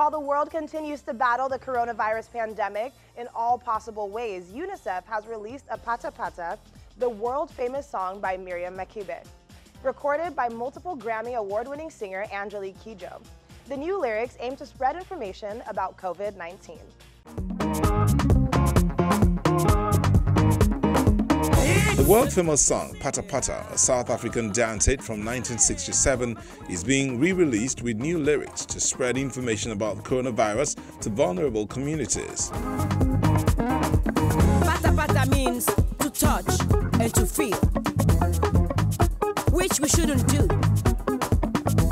While the world continues to battle the coronavirus pandemic in all possible ways, UNICEF has released a Pata Pata, the world-famous song by Miriam Makeba, recorded by multiple Grammy award-winning singer Angelique Kidjo. The new lyrics aim to spread information about COVID-19. World famous song Pata Pata, a South African dance hit from 1967, is being re released with new lyrics to spread information about coronavirus to vulnerable communities. Pata pata means to touch and to feel, which we shouldn't do.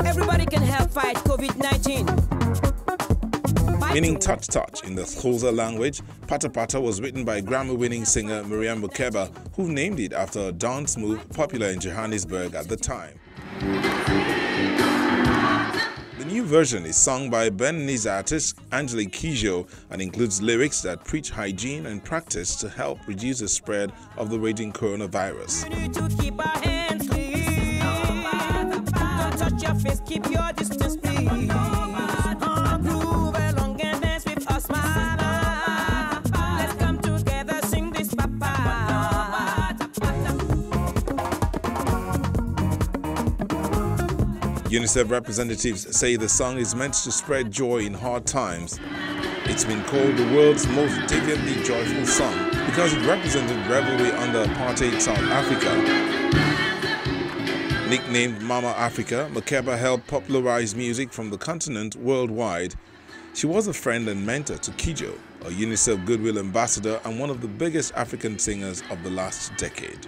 Everybody can help fight COVID 19 meaning touch touch in the Xhosa language. Pata Pata was written by Grammy-winning singer Miriam Makeba, who named it after a dance move popular in Johannesburg at the time. The new version is sung by Beninese artist Angelique Kidjo and includes lyrics that preach hygiene and practice to help reduce the spread of the raging coronavirus. UNICEF representatives say the song is meant to spread joy in hard times. It's been called the world's most deviantly joyful song because it represented revelry under apartheid South Africa. Nicknamed Mama Africa, Makeba helped popularize music from the continent worldwide. She was a friend and mentor to Kidjo, a UNICEF Goodwill Ambassador and one of the biggest African singers of the last decade.